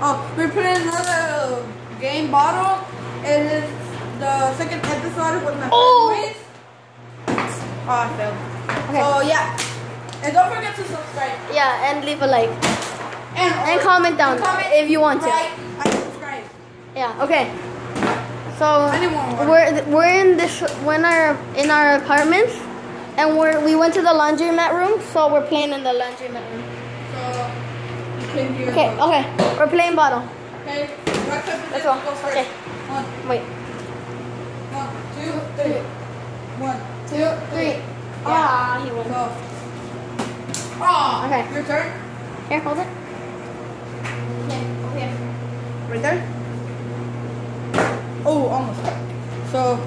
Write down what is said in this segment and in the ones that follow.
Oh, another game bottle. It is the second episode with my Oh. friend Oh, I failed. Okay. So yeah, and don't forget to subscribe Yeah, and leave a like. and, And comment down if you want to. I subscribe. Yeah. Okay. So we're we're in this we're our in our apartments, and we're we went to the laundromat room, so we're playing in the laundromat room. So you can hear. Okay. Okay. We're playing bottle. Okay. Let's go. Okay. One, Wait. one, two, three. One, Two, three. Yeah. Ah, he won. go. Oh. Okay. Your turn. Here, hold it. Okay. Over here. Right there. Oh, almost. So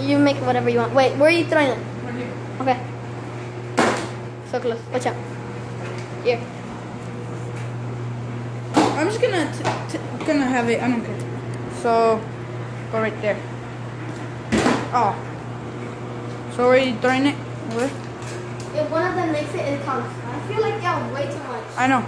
You make whatever you want. Wait, where are you throwing it? right here. Okay. So close. Watch out. Here. I'm just gonna t- t- gonna have it. I don't care. So go right there. Oh. So are you throwing it? Where? If one of them makes it, it counts. I feel like yeah, way too much. I know.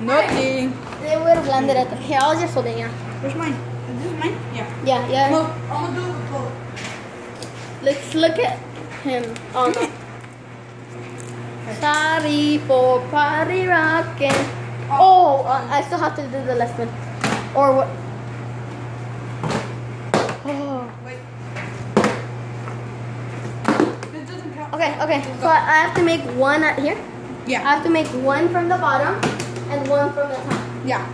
Nothing. They would have landed at the. Here, I'll just hold it. Yeah. Where's mine? Is this mine? Yeah. Yeah, yeah. Well, I'm gonna do it. Let's look at him. Oh no. Sorry for party rocking. Oh, uh, I still have to do the left one. Or what? Oh. Wait. This doesn't count. Okay, okay. So I have to make one at here. Yeah. I have to make one from the bottom and one from the top. Yeah.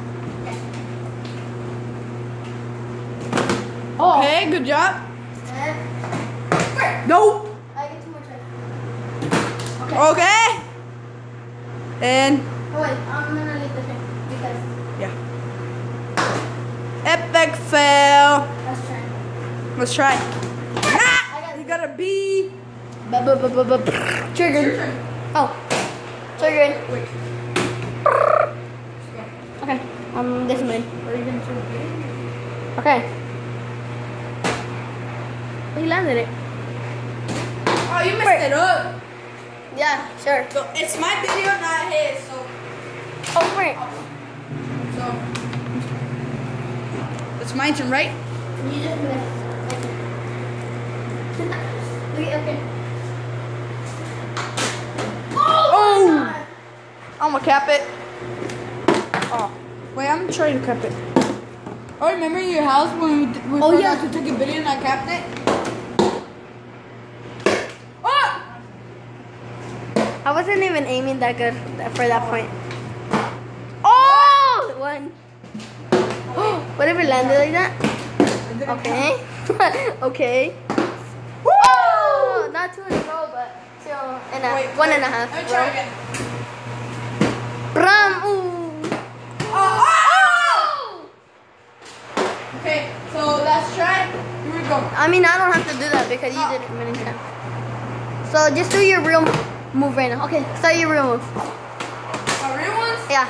Oh. Okay. Good job. And No. I get too much. right. Okay. And Oh wait, I'm gonna leave this here because yeah. Epic fail. let's try. Let's try. I Ah! got You got a B. Bu- bu- bu- bu- bu- Triggered. Oh. Triggered. Wait. Okay. Um, this one. Are you gonna do B? Okay. We landed it. Oh, you messed it up. Yeah, sure. So it's my video, not his. So, Oh, wait. so it's my turn, right? You just missed. okay, okay. Oh! oh, oh I'm gonna cap it. Oh, wait, I'm trying to cap it. Oh, remember your house when we, we Oh, yeah. to take a video and I capped it? Oh! I wasn't even aiming that good for that point. Oh! One. Whatever landed like that. Okay. okay. Whoa! Not two in a row, but two and a Wait, one wait, and a half. Let me try again. Brum! Ooh! Oh! oh! Okay, so let's try. Here we go. I mean, I don't have to do that because you oh. did it many times. So just do your real move right now. Okay, start your real move. A real ones? Yeah.